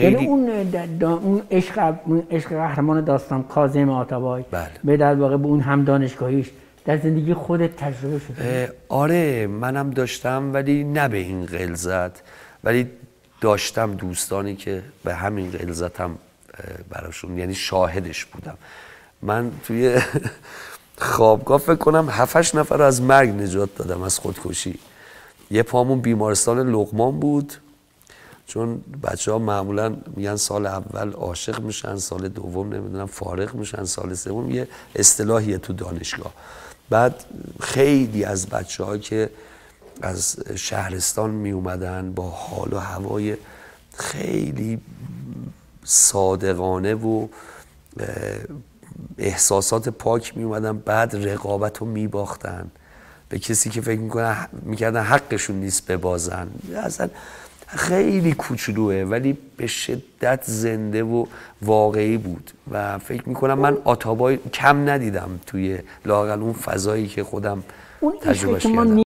خیلی یعنی اون دا- اون عشق اون عشق قهرمان داستان کاظم آتابای. بله. به در واقع به اون هم دانشگاهیش در زندگی خودت تجربه شده آره منم داشتم ولی نه به این غلظت ولی داشتم دوستانی که به همین غلظتم براشون یعنی شاهدش بودم. من توی خوابگاه فکر کنم هفتش نفر رو از مرگ نجات دادم از خودکشی. یه پامون بیمارستان لقمان بود. چون بچه ها معمولا میگن سال اول عاشق میشن سال دوم نمی‌دونم فارغ میشن سال سوم یه اصطلاحیه تو دانشگاه. بعد خیلی از بچه ها که از شهرستان می اومدن با حال و هوای خیلی صادقانه و احساسات پاک می اومدن بعد رقابت رو می باختن به کسی که فکر می‌کنن می‌کردن حقشون نیست ببازن. اصلا خیلی کوچولوه ولی به شدت زنده و واقعی بود. و فکر می‌کنم من آتابای کم ندیدم توی لاقل اون فضایی که خودم تجربهش کردم.